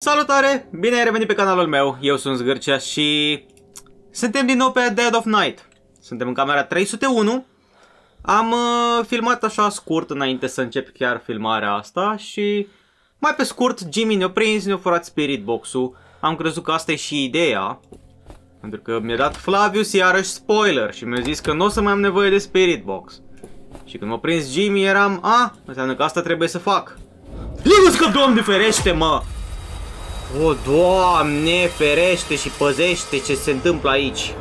Salutare! Bine ai revenit pe canalul meu, eu sunt Zgârcea și suntem din nou pe Dead of Night. Suntem în camera 301. Am uh, filmat așa scurt înainte să încep chiar filmarea asta și mai pe scurt Jimmy ne-a prins, ne-a furat Spirit Box-ul. Am crezut că asta e și ideea. Pentru că mi-a dat Flavius iarăși spoiler și mi-a zis că nu o să mai am nevoie de Spirit Box. Și când m-a prins Jimmy eram, a, înseamnă că asta trebuie să fac. Linus că doamne ferește mă! O, Doamne, ferește și păzește ce se întâmplă aici.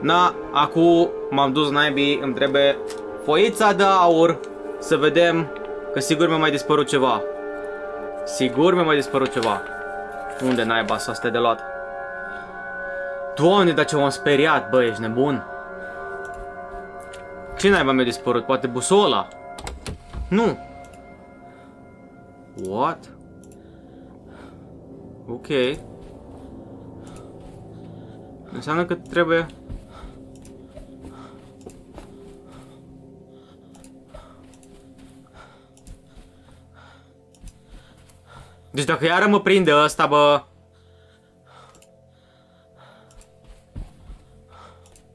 Na, acum m-am dus naibii, îmi trebuie foița de aur să vedem că sigur mi-a mai dispărut ceva. Sigur mi-a mai dispărut ceva. Unde naiba să astea de luat? Doamne, dar ce m-am speriat, bă, ești nebun? Ce naiba mi-a dispărut? Poate busola? Nu. What? Ok. Înseamnă că trebuie... Deci dacă iară mă prinde ăsta, bă...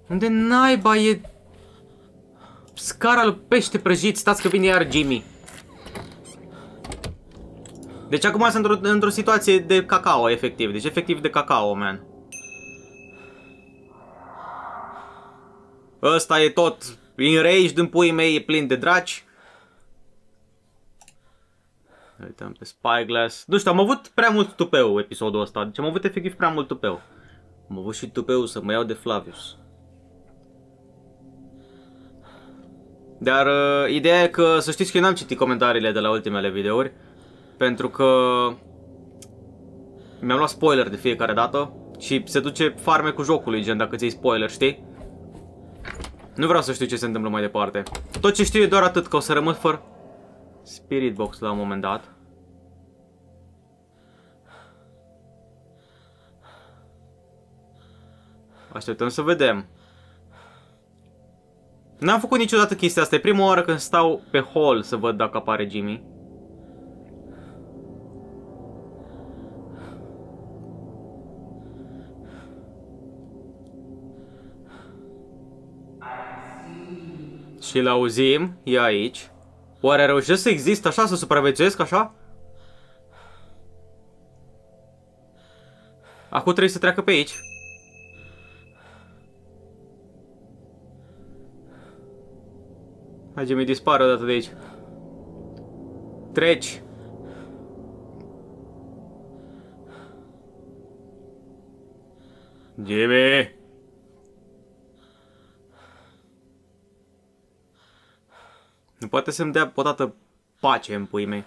Unde naiba e... Scara lui pește prăjit? Stați că vine iar Jimmy. Deci acum sunt într-o într, situație de cacao, efectiv. Deci efectiv de cacao, man. Ăsta e tot enraged în puii mei, e plin de draci. Uităm pe Spyglass. Nu știu, am avut prea mult tupeu episodul ăsta. Deci am avut efectiv prea mult tupeu. Am avut și tupeu să mă iau de Flavius. Dar uh, ideea e că să știți că eu n-am citit comentariile de la ultimele videouri. Pentru că mi-am luat spoiler de fiecare dată și se duce farme cu jocului, gen dacă ți spoiler, știi? Nu vreau să știu ce se întâmplă mai departe. Tot ce știu e doar atât, că o să rămân fără Spirit Box la un moment dat. Așteptăm să vedem. N-am făcut niciodată chestia asta, e prima oară când stau pe hall să văd dacă apare Jimmy. Și-l auzim, e aici. Oare reușesc să exist așa, să supraviețuiesc așa? Acum trebuie să treacă pe aici. Hai, mi dispare odată de aici. Treci. Jimmy! Nu poate să-mi dea o dată pace în pui mei.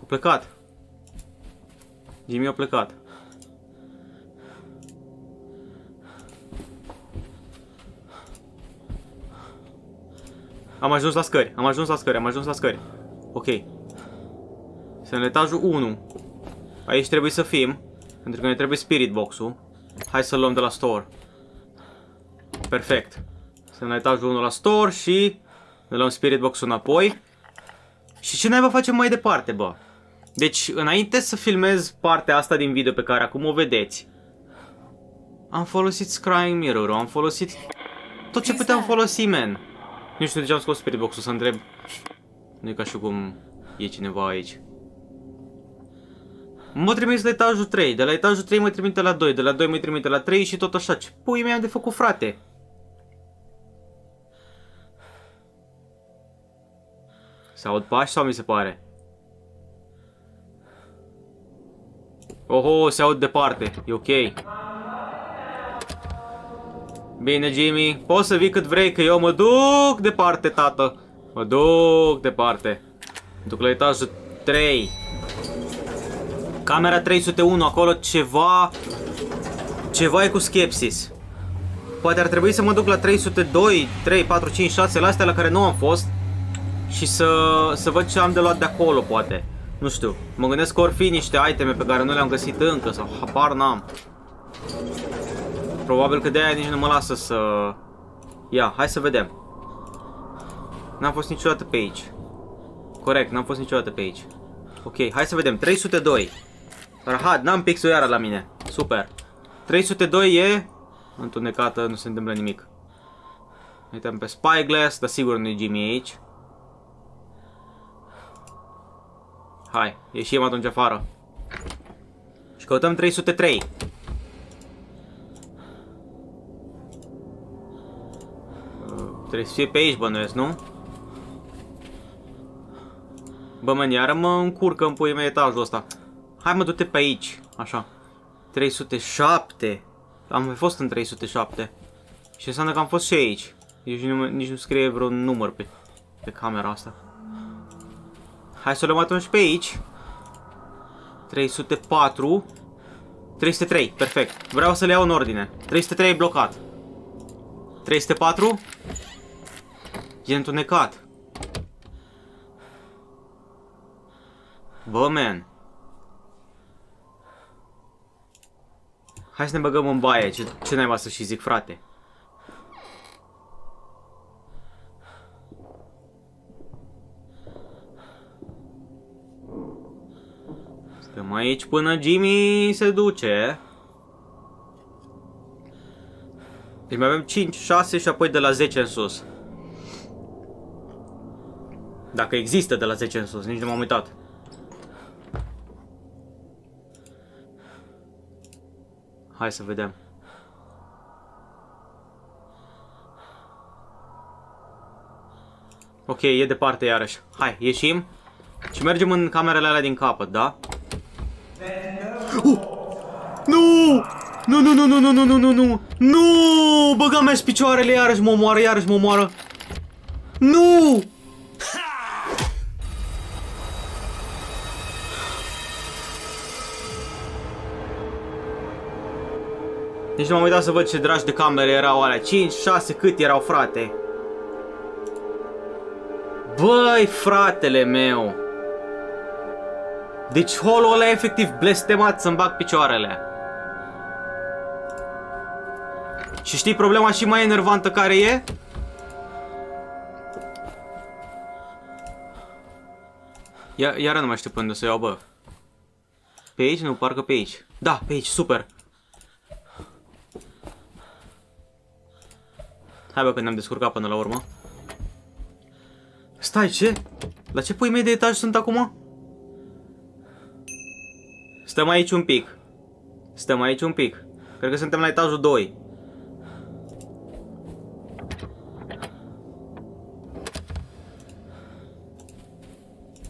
A plecat. Jimmy a plecat. Am ajuns la scări, am ajuns la scări, am ajuns la scări. Ok. Sunt în etajul 1. Aici trebuie să fim, pentru că ne trebuie spirit box-ul. Hai să-l luăm de la store. Perfect. Sunt la etajul 1 la store și ne luăm spirit box-ul înapoi. Și ce naiba facem mai departe, bă? Deci, înainte să filmez partea asta din video pe care acum o vedeți, am folosit Scrying Mirror, am folosit tot ce puteam folosi, man. Nu știu de ce am scos spirit box-ul să întreb. Nu e ca și cum e cineva aici. Mă trimis la etajul 3, de la etajul 3 mă trimite la 2, de la 2 mă trimite la 3 și tot așa. Ce pui mi-am de făcut, frate? Se aud pași sau mi se pare? Oho, se aud departe. E ok. Bine, Jimmy. Poți să vii cât vrei, că eu mă duc departe, tată. Mă duc departe. Duc la etajul 3. Camera 301, acolo ceva... Ceva e cu skepsis. Poate ar trebui să mă duc la 302, 3, 4, 5, 6, la astea la care nu am fost. Și să, să văd ce am de luat de acolo, poate. Nu știu. Mă gândesc că or fi niște iteme pe care nu le-am găsit încă sau habar n-am. Probabil că de aia nici nu mă lasă să... Ia, hai să vedem. N-am fost niciodată pe aici. Corect, n-am fost niciodată pe aici. Ok, hai să vedem. 302. Rahat, n-am pixul iară la mine. Super. 302 e... Întunecată, nu se întâmplă nimic. Uităm pe Spyglass, dar sigur nu e Jimmy aici. Hai, ieșim atunci afară. Și căutăm 303. Trebuie să fie pe aici, bănuiesc, nu? Bă, mă, iară mă încurcă în puii mei etajul ăsta. Hai mă, du-te pe aici. Așa. 307. Am mai fost în 307. Și înseamnă că am fost și aici. Nici nu, nici nu scrie vreun număr pe, pe camera asta. Hai să o luăm atunci pe aici. 304. 303, perfect. Vreau să le iau în ordine. 303 e blocat. 304. E întunecat. Bă, man. Hai să ne băgăm în baie. Ce, ce naiba să și zic, frate? Aici până Jimmy se duce. Deci mai avem 5, 6 și apoi de la 10 în sus. Dacă există de la 10 în sus, nici nu m-am uitat. Hai să vedem. Ok, e departe iarăși. Hai, ieșim și mergem în camerele alea din capăt, da? Uh! Nu! Nu, nu, nu, nu, nu, nu, nu, nu, nu! Nu! Băga mea picioarele iarăși mă omoară, iarăși mă omoară! Nu! Deci nu m-am uitat să văd ce dragi de camere erau alea. 5, 6, cât erau, frate? Băi, fratele meu! Deci holul ăla e efectiv blestemat să-mi bag picioarele. Și știi problema și mai enervantă care e? Ia, iară nu mai știu până să iau, bă. Pe aici? Nu, parcă pe aici. Da, pe aici, super. Hai bă, că ne-am descurcat până la urmă. Stai, ce? La ce pui mei de etaj sunt acum? Stăm aici un pic. Stăm aici un pic. Cred că suntem la etajul 2.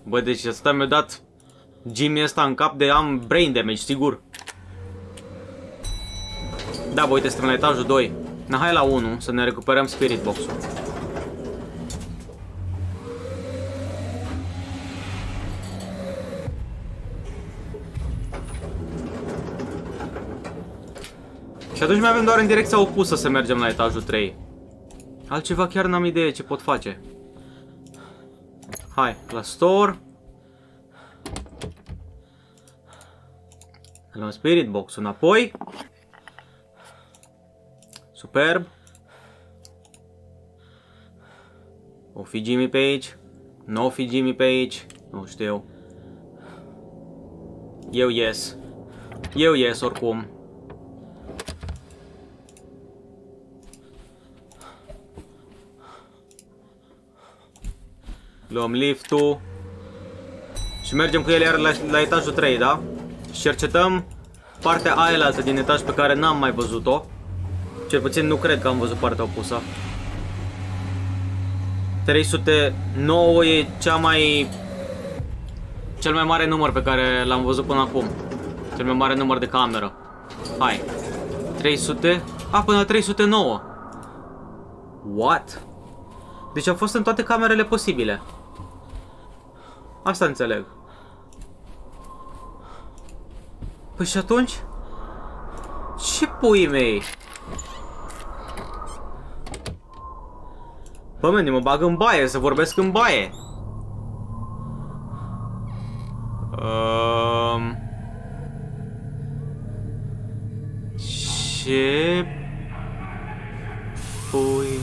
Bă, deci asta mi-a dat Jimmy ăsta în cap de am brain damage, sigur. Da, bă, uite, suntem la etajul 2. Na, hai la 1 să ne recuperăm spirit box-ul. Atunci mai avem doar în direcția opusă să mergem la etajul 3. Altceva chiar n-am idee ce pot face. Hai, la store. Luăm spirit box înapoi. Superb. O fi Jimmy pe aici. Nu o fi Jimmy pe aici. Nu știu. Eu ies. Eu ies oricum. Luăm liftul. Și mergem cu el iar la, la etajul 3, da? Și cercetăm partea aia din etaj pe care n-am mai văzut-o. Cel puțin nu cred că am văzut partea opusă. 309 e cea mai... Cel mai mare număr pe care l-am văzut până acum. Cel mai mare număr de cameră. Hai. 300... A, până la 309. What? Deci au fost în toate camerele posibile. Asta înțeleg. Păi și atunci? Ce pui mei? Bă, meni, mă bag în baie, să vorbesc în baie. Um... Ce... Pui...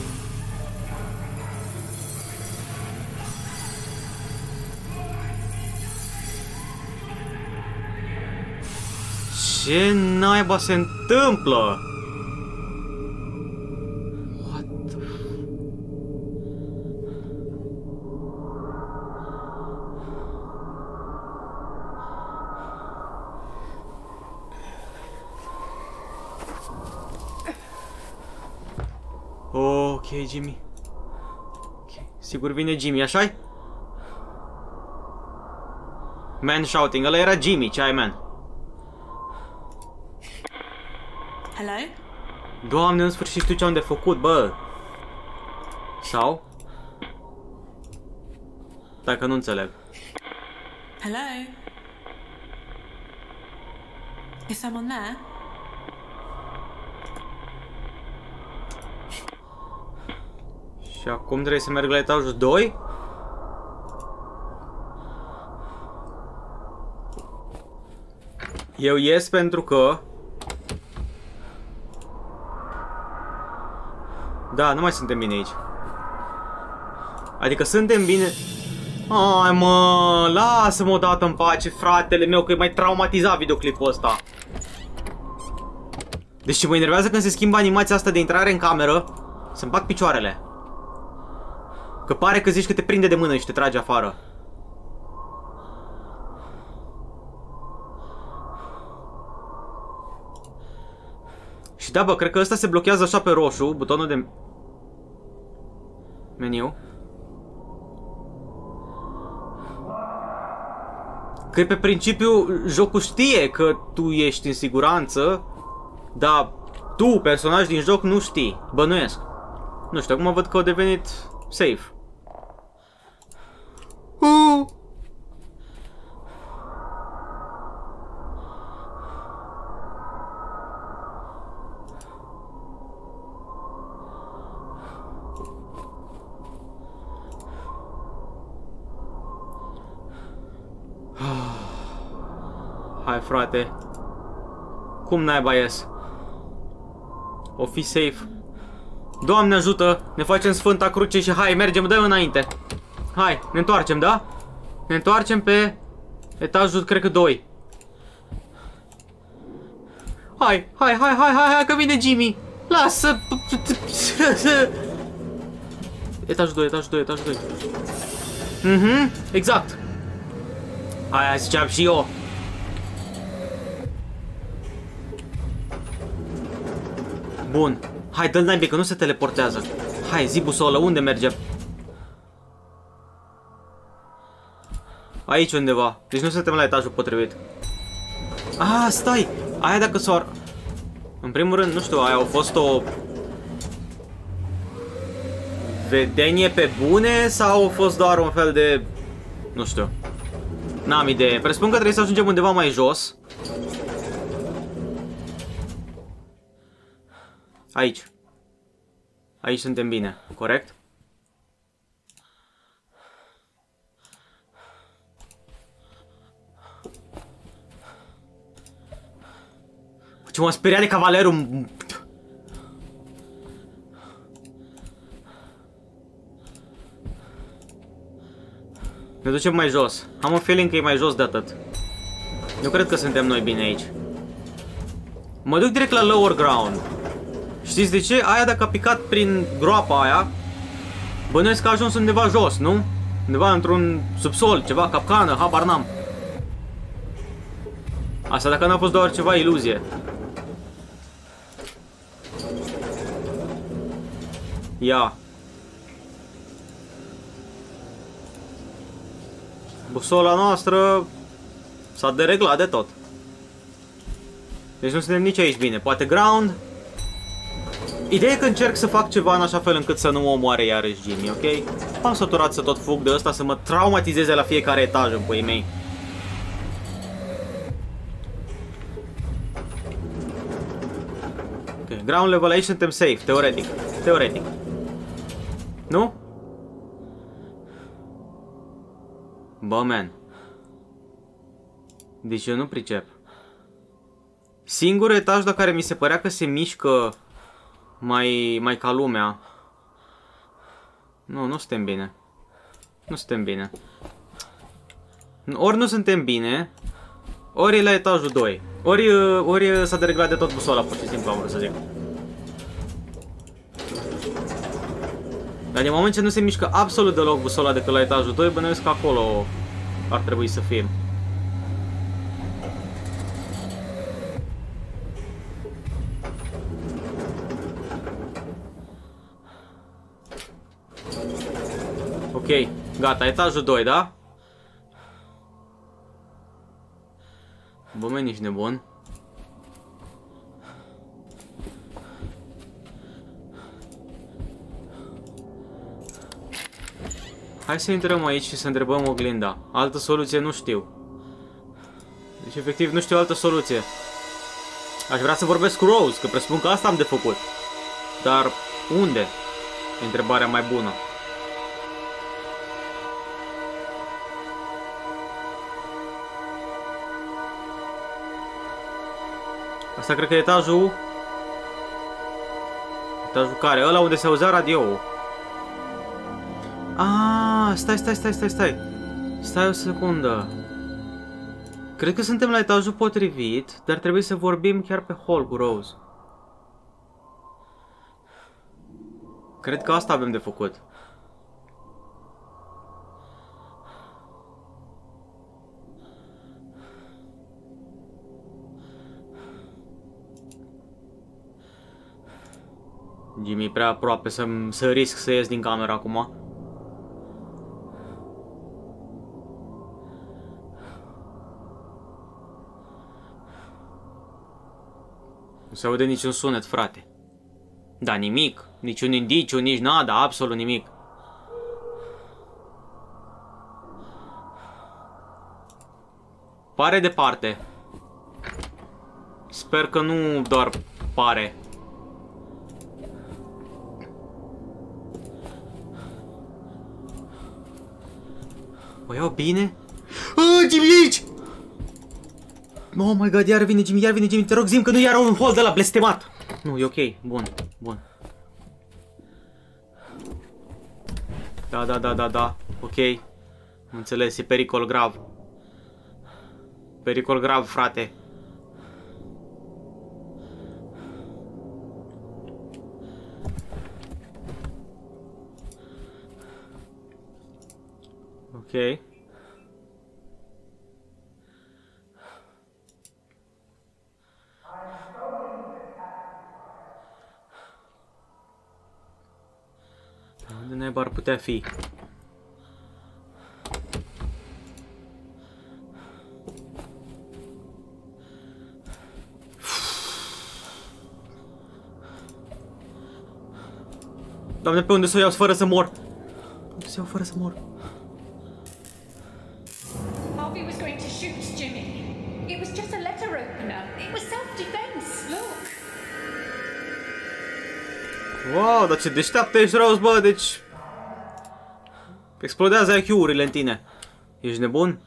Ce naiba se întâmplă? What the Ok, Jimmy. Ok, sigur vine Jimmy, așa -i? Man shouting, ăla era Jimmy, ce ai, man? Hello? Doamne, în sfârșit știu ce am de făcut, bă. Sau? Dacă nu înțeleg. Hello? Is someone there? Și acum trebuie să merg la etajul 2? Eu ies pentru că... Da, nu mai suntem bine aici. Adică suntem bine... Ai mă, lasă-mă o dată în pace, fratele meu, că e mai traumatizat videoclipul ăsta. Deci ce mă enervează când se schimbă animația asta de intrare în cameră, să-mi bag picioarele. Că pare că zici că te prinde de mână și te trage afară. Și da, bă, cred că ăsta se blochează așa pe roșu, butonul de meniu. Că pe principiu jocul știe că tu ești în siguranță, dar tu, personaj din joc, nu știi. Bănuiesc. Nu știu, acum văd că a devenit safe. Uh. Hai frate. Cum naiba ies? O fi safe. Doamne ajută Ne facem Sfânta Cruce și hai mergem dă înainte. Hai ne întoarcem da? Ne întoarcem pe Etajul cred că 2 Hai hai hai hai hai hai că vine Jimmy. Lasă. Etajul 2 etajul 2 etajul 2 Mhm, exact. Aia ziceam și eu Bun. Hai, dă-l naibii, că nu se teleportează. Hai, zi busolă, unde mergem? Aici undeva. Deci nu suntem la etajul potrivit. Ah, stai! Aia dacă s-o În primul rând, nu știu, aia a fost o... Vedenie pe bune sau a fost doar un fel de... Nu știu. N-am idee. Presupun că trebuie să ajungem undeva mai jos. Aici. Aici suntem bine, corect? Ce m-a speriat de cavalerul... Ne ducem mai jos. Am un feeling că e mai jos de atât. Eu cred că suntem noi bine aici. Mă duc direct la lower ground. Știți de ce? Aia dacă a picat prin groapa aia, bănuiesc că a ajuns undeva jos, nu? Undeva într-un subsol, ceva, capcană, habar n-am. Asta dacă n-a fost doar ceva iluzie. Ia. Busola noastră s-a dereglat de tot. Deci nu suntem nici aici bine. Poate ground, Ideea e că încerc să fac ceva în așa fel încât să nu mă omoare iarăși Jimmy, ok? Am săturat să tot fug de ăsta, să mă traumatizeze la fiecare etaj în puii mei. Ok, ground level aici suntem safe, teoretic. Teoretic. Nu? Bă, man. Deci eu nu pricep. Singurul etaj la care mi se părea că se mișcă mai, mai ca lumea. Nu, nu suntem bine. Nu suntem bine. Ori nu suntem bine, Ori e la etajul 2. Ori, uh, ori uh, s-a dereglat de tot busola, pur și simplu am vrut să zic. Dar din moment ce nu se mișcă absolut deloc busola decât la etajul 2, bănuiesc că acolo ar trebui să fim. Ok, gata, etajul 2, da? Bă, mă, nici nebun. Hai să intrăm aici și să întrebăm oglinda. Altă soluție nu știu. Deci, efectiv, nu știu altă soluție. Aș vrea să vorbesc cu Rose, că presupun că asta am de făcut. Dar unde? E întrebarea mai bună. Asta cred că e etajul... Etajul care? Ăla unde se auzea radio-ul. Ah, stai, stai, stai, stai, stai. Stai o secundă. Cred că suntem la etajul potrivit, dar trebuie să vorbim chiar pe hall cu Rose. Cred că asta avem de făcut. Jimmy, prea aproape să, să risc să ies din camera acum. Nu se aude niciun sunet, frate. Da, nimic. Niciun indiciu, nici nada, absolut nimic. Pare departe. Sper că nu doar pare. O iau bine? Ah, Jimmy aici! Oh my god, iar vine Jimmy, iar vine Jimmy, te rog zim că nu iar un hol de la blestemat. Nu, e ok, bun, bun. Da, da, da, da, da, ok. Înțeles, e pericol grav. Pericol grav, frate. Ok. Putea fi? Doamne, pe unde să o iau fără să mor? Unde să o iau fără să mor? Harvey was going to shoot Jimmy. It was just a letter opener. It was self-defense. Look. Wow, dar ce deșteaptă ești, Rose, bă, deci... Explodează IQ-urile în tine. Ești nebun?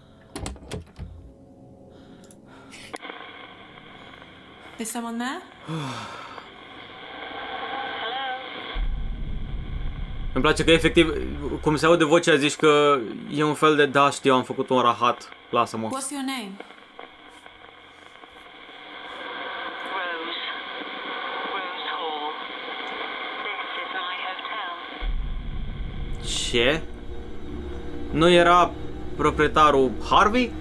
Is someone there? Îmi place că efectiv, cum se aude vocea, zici că e un fel de da, știu, am făcut un rahat. Lasă-mă. What's your name? Rose. Rose Hall. This is my hotel. Ce? Nu era proprietarul Harvey?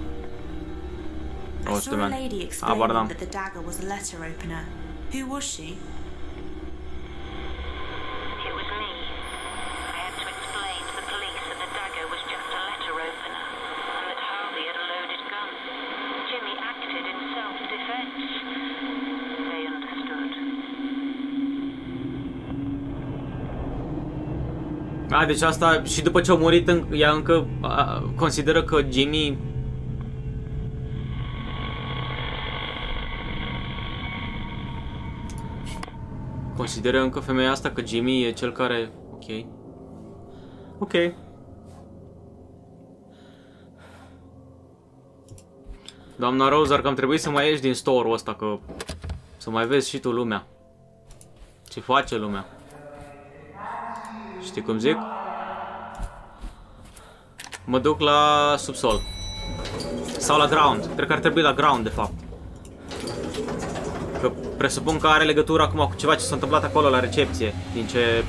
I Oh, saw the a man. lady Ah, explaining pardon. that the dagger was a letter opener. Who was she? It was me. I had to explain to the police that the dagger was just a letter opener and that Harvey had a loaded gun. Jimmy acted in self-defense. They understood. A, deci asta și după ce a murit, în- ea încă a, consideră că Jimmy... Consideră încă femeia asta că Jimmy e cel care... Ok. Ok. Doamna Rose, ar cam trebui să mai ieși din store-ul ăsta, că... Să mai vezi și tu lumea. Ce face lumea. Știi cum zic? Mă duc la subsol. Sau la ground. Cred că ar trebui la ground, de fapt. Că presupun că are legătură acum cu ceva ce s-a întâmplat acolo la recepție. Din ce...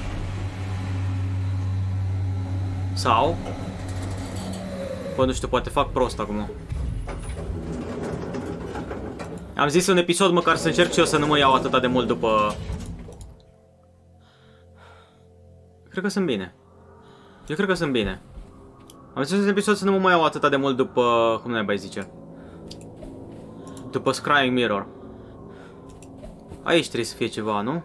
Sau... Bă, nu știu, poate fac prost acum. Am zis un episod măcar să încerc și eu să nu mă iau atâta de mult după... Cred că sunt bine. Eu cred că sunt bine. Am zis un episod să nu mă mai iau atâta de mult după... Cum ne mai zice? După Scrying Mirror. Aici trebuie să fie ceva, nu?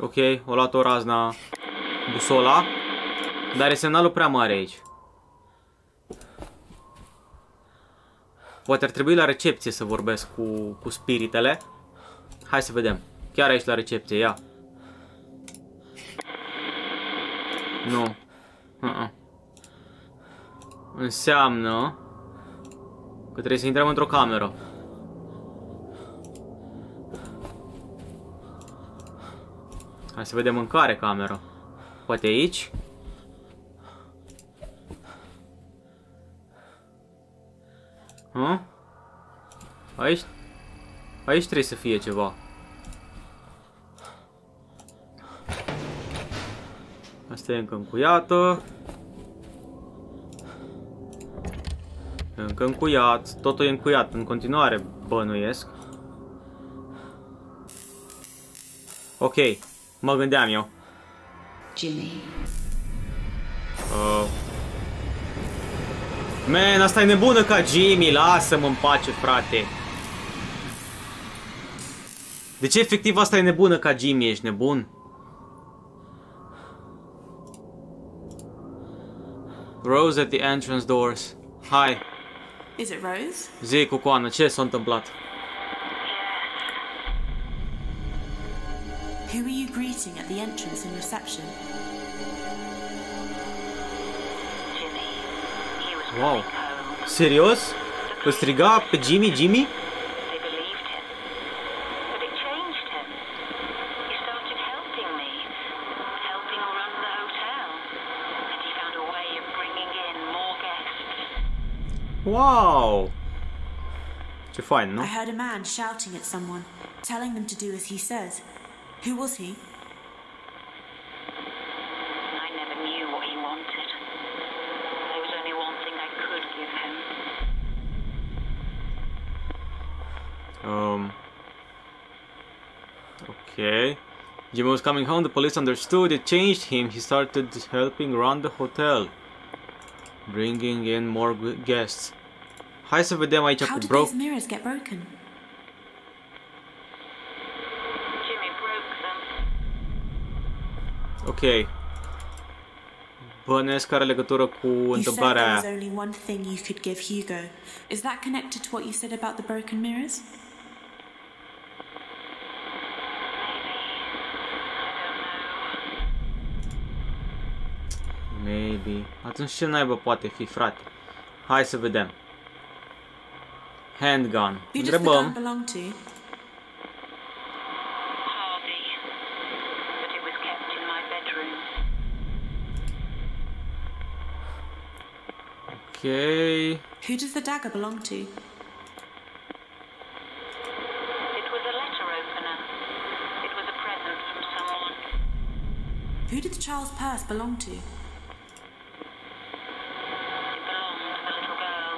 Ok, o luat o razna busola. Dar e semnalul prea mare aici. Poate ar trebui la recepție să vorbesc cu, cu spiritele. Hai să vedem. Chiar aici la recepție, ia. Nu. Uh -uh. Înseamnă că trebuie să intrăm într-o cameră. Hai să vedem în care cameră. Poate aici? Hă? Aici? Aici trebuie să fie ceva. Asta e încă încuiată. Încă încuiat. Totul e încuiat. În continuare bănuiesc. Ok. Mă gândeam eu. Jimmy. Uh. Man, asta e nebună ca Jimmy. Lasă-mă în pace, frate. De ce efectiv asta e nebună ca Jimmy? Ești nebun? Rose at the entrance doors. Hi. Is it Rose? zi cu coană, ce s-a întâmplat? Who are you greeting at the entrance and reception? Jimmy. He was Wow. coming home. Serios? Îl striga pe Jimmy, Jimmy? They believed him. But it changed him. He started helping me, helping run the hotel. And he found a way of bringing in more guests. Wow! Ce fain, nu? I heard a man shouting at someone, telling them to do as he says. Who was he? I never knew what he wanted. There was only one thing I could give him. Um. Okay. Jimmy was coming home, the police understood, it changed him. He started helping run the hotel. Bringing in more gu- guests. Hai să vedem aici How cu did bro. those mirrors get broken? Jimmy broke them. Ok. Bănuiesc că are legătură cu You said întâmplarea there was aia. Maybe. Atunci ce naiba poate fi, frate? Hai să vedem. Handgun. Who does the Întrebăm. belong to? Harvey. But it was kept in my bedroom. Ok. Who does the dagger belong to? It was a letter opener. It was a present from someone. Who did the child's purse belong to? It belonged to the little girl.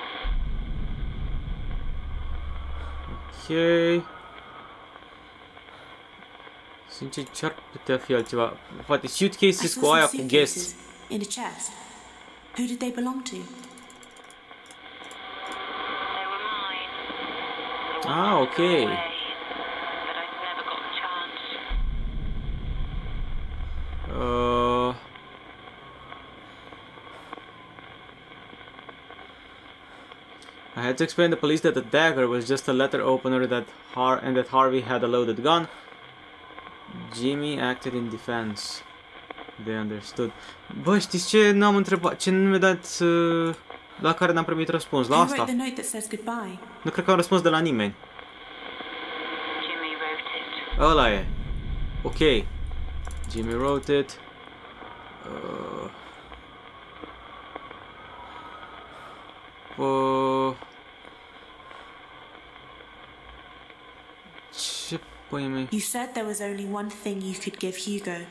Ok. Sincer, ce ar putea fi altceva? Poate suitcases cu aia cu suitcases in a chest. Who did they belong to? They were mine. They Ah, wanted to ok. go away, but I never got the chance. Uh... I had to explain to the police that the dagger was just a letter opener that Har and that Harvey had a loaded gun. Jimmy acted in defense. They understood. Bă, știți ce n-am întrebat? Ce nu mi-a dat... Uh, la care n-am primit răspuns? La wrote asta. the note that says goodbye? Nu cred că am răspuns de la nimeni. Jimmy wrote it. Ăla e. Ok. Jimmy wrote it. Uh, Uh... Ce pui mei? You said there was only one thing you could give Hugo.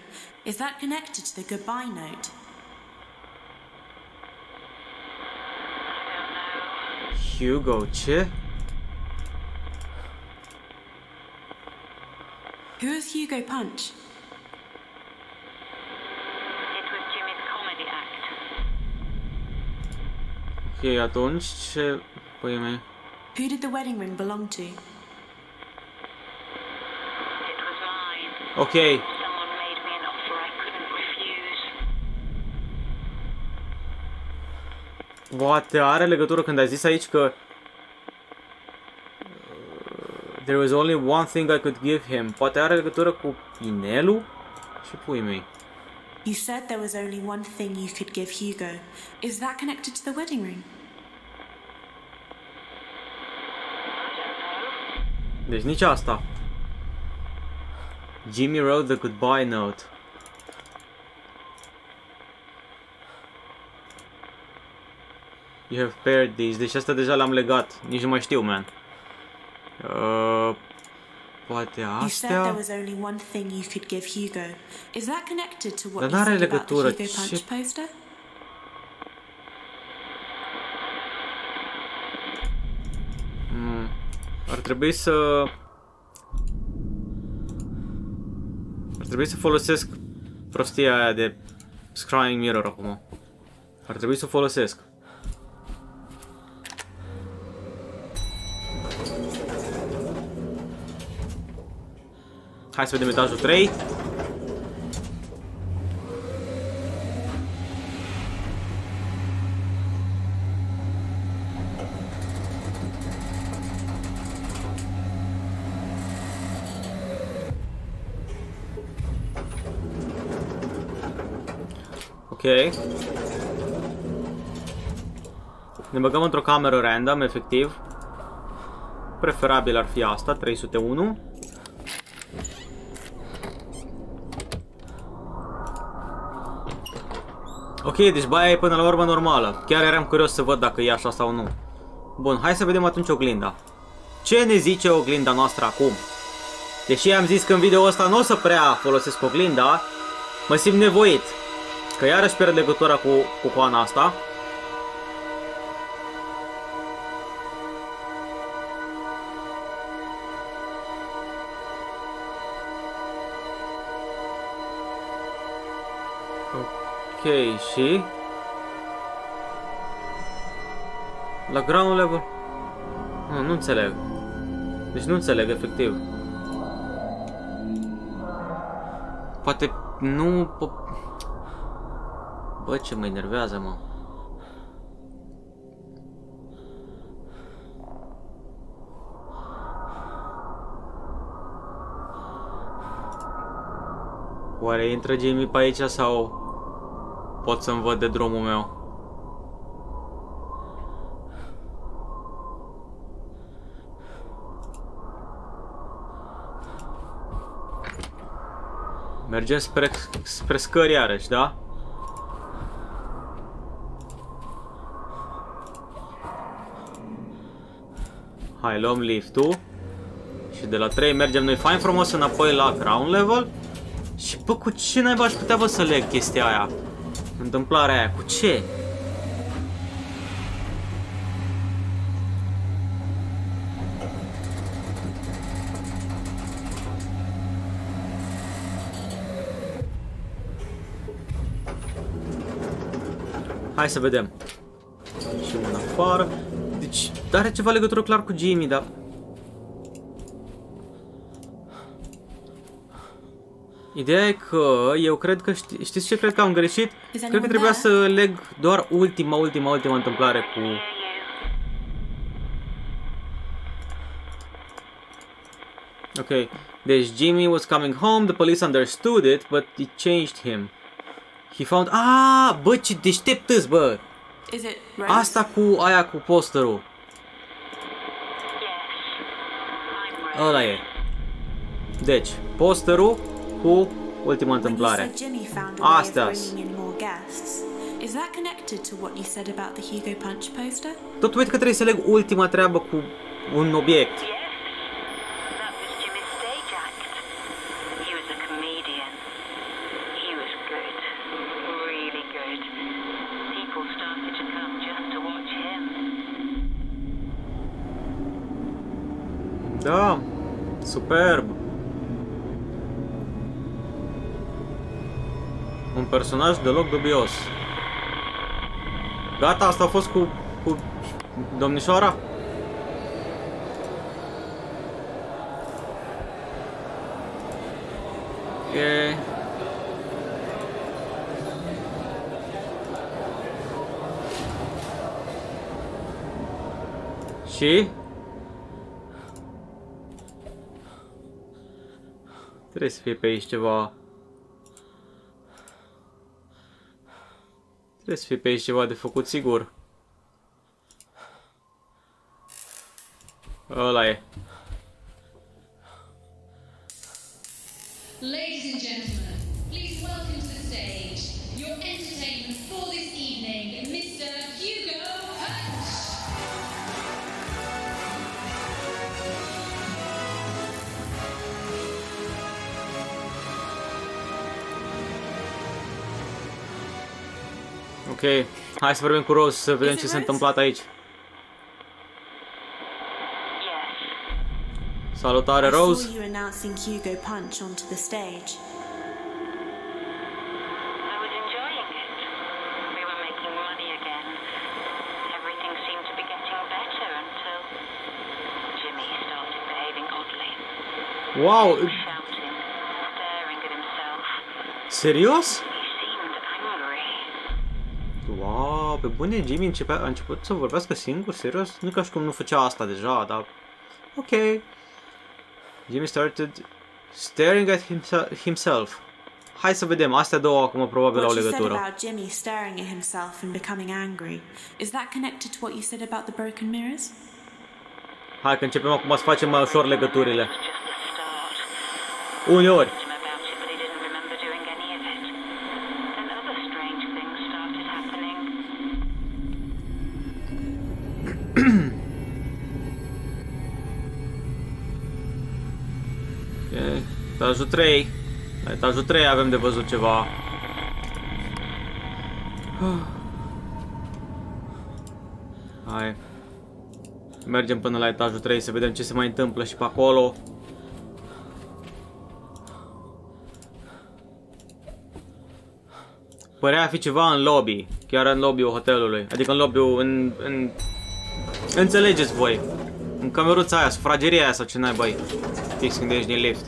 Is that connected to the goodbye note? Hugo, ce? Who is Hugo Punch? It was Jimmy's comedy act. Ok, atunci ce pui mei? Who did the wedding ring belong to? Refuse. poate are legătură când ai zis aici că uh, There was only one thing I could give him. Poate are legătură cu inelul? Ce pui mei? You said there was only one thing you could give Hugo. Is that connected to the wedding ring? Deci nici asta. Jimmy wrote the goodbye note. You have paired these. Deci asta deja l-am legat. Nici nu mai știu, man. Uh, poate You said there astea? was only one thing you could give Hugo. Is that connected to what Dar you n-are said about the legătură. Hugo Punch Ce- poster? Mm. Ar trebui să... trebui să folosesc prostia aia de scrying mirror acum. Ar trebui să o folosesc. Hai să vedem etajul 3. Ne băgăm într-o cameră random, efectiv. Preferabil ar fi asta, 301. Ok, deci baia e până la urmă normală. Chiar eram curios să văd dacă e așa sau nu. Bun, hai să vedem atunci oglinda. Ce ne zice oglinda noastră acum? Deși am zis că în video ăsta nu o să prea folosesc oglinda, mă simt nevoit. Că iarăși pierd legătura cu, cu coana asta. Ok, și... La ground level? Nu, nu înțeleg. Deci nu înțeleg, efectiv. Poate nu... po- Bă, ce mă enervează, mă. Oare intră Jamie pe aici sau pot să-mi văd de drumul meu? Mergem spre, spre scări iarăși, da? Hai, luăm liftul. Și de la 3 mergem noi fain frumos înapoi la ground level. Și bă, cu ce naiba aș putea vă să leg chestia aia? Întâmplarea aia, cu ce? Hai să vedem. Și în afară. Deci, are ceva legătură clar cu Jimmy, dar... Ideea e că eu cred că ști, știți ce cred că am greșit? Cred că anyone trebuia there? să leg doar ultima, ultima, ultima întâmplare cu... Ok, deci Jimmy was coming home, the police understood it, but it changed him. He found... Ah, bă, ce deștept îs, bă! Is it Rose? Asta cu aia cu posterul. Ăla e. Deci, posterul cu ultima When you întâmplare. said Jimmy found a way of Astea. bringing in more guests, Is that connected to what you said about the Hugo Punch poster? Tot uit că trebuie să leg ultima treabă cu un obiect. Yes, that was Jimmy's stage act. He was a comedian. He was good, really good. People started to come just to watch him. Da, superb. Un personaj deloc dubios. Gata, asta a fost cu, cu domnișoara? E... Și? Trebuie să fie pe aici ceva... Trebuie să fie pe aici ceva de făcut, sigur. Ăla e. Ladies and gentlemen, Ok, hai să vorbim cu Rose să vedem Is ce it s-a Rose? întâmplat aici. Yes, Salutare, I saw Rose! you announcing Hugo Punch onto the stage. I was pe bune, Jimmy începea, a început să vorbească singur? Serios? Nu ca și cum nu făcea asta deja, dar... Ok. Jimmy started staring at himse- himself. Hai să vedem, astea două acum probabil au What you said legătură. about Jimmy staring at himself and becoming angry, is that connected to what you said about the broken mirrors? Hai că începem acum să facem mai ușor legăturile. Just the start. Uneori. Etajul 3. La etajul 3 avem de văzut ceva. Hai. Mergem până la etajul 3 să vedem ce se mai întâmplă și pe acolo. Părea a fi ceva în lobby, chiar în lobby-ul hotelului, adică în lobby-ul, în, în... Înțelegeți voi, în cameruța aia, sufrageria aia sau ce n-ai băi, fix când ești din lift.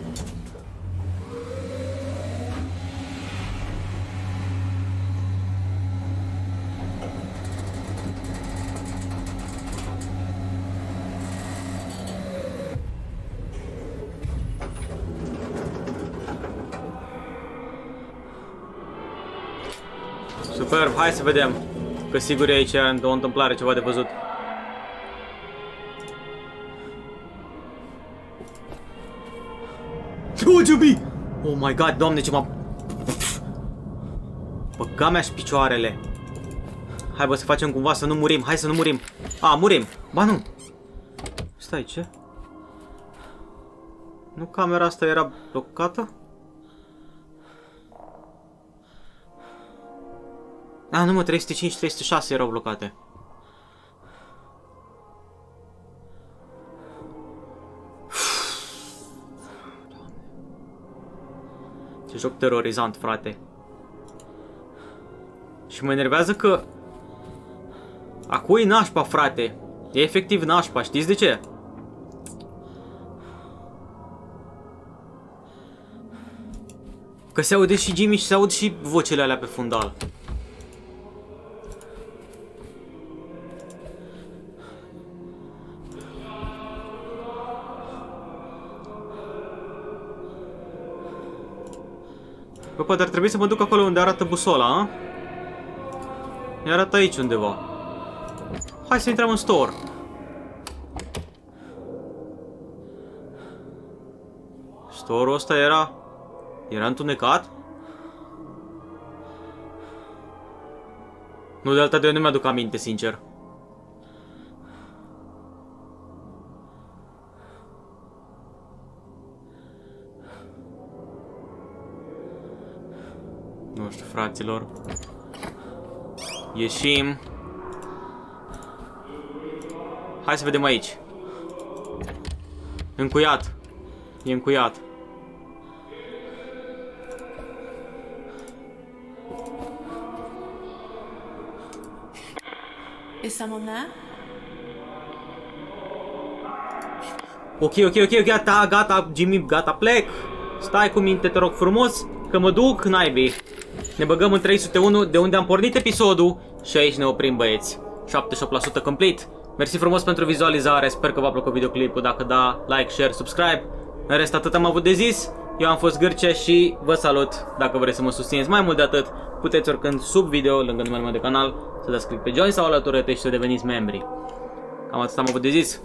Superb, hai să vedem. Că sigur e aici o întâmplare, ceva de văzut. Oh, Jubi! Oh my god, doamne, ce m-a... Băga mea și picioarele. Hai bă să facem cumva să nu murim, hai să nu murim. A, murim. Ba nu. Stai, ce? Nu camera asta era blocată? A, nu mă, 305-306 erau blocate. Ce joc terorizant, frate. Și mă enervează că... Acu e nașpa, frate. E efectiv nașpa, știți de ce? Că se aude și Jimmy și se aud și vocele alea pe fundal. Bă, poate ar trebui să mă duc acolo unde arată busola, a? Ne arată aici undeva. Hai să intrăm în store. Store-ul ăsta era... Era întunecat? Nu de alta de eu nu mi-aduc aminte, sincer. Fraților. Ieșim. Hai să vedem aici. Încuiat. E încuiat. Is someone there? Ok, ok, ok, gata, gata, Jimmy, gata, plec. Stai cu minte, te rog frumos, că mă duc, naibii. Ne băgăm în 301, de unde am pornit episodul și aici ne oprim, băieți. 78% complete. Mersi frumos pentru vizualizare, sper că v-a plăcut videoclipul, dacă da, like, share, subscribe. În rest, atât am avut de zis. Eu am fost Gârcea și vă salut. Dacă vreți să mă susțineți mai mult de atât, puteți oricând sub video, lângă numele meu de canal, să dați click pe join sau alătură și să deveniți membri. Cam atât am avut de zis.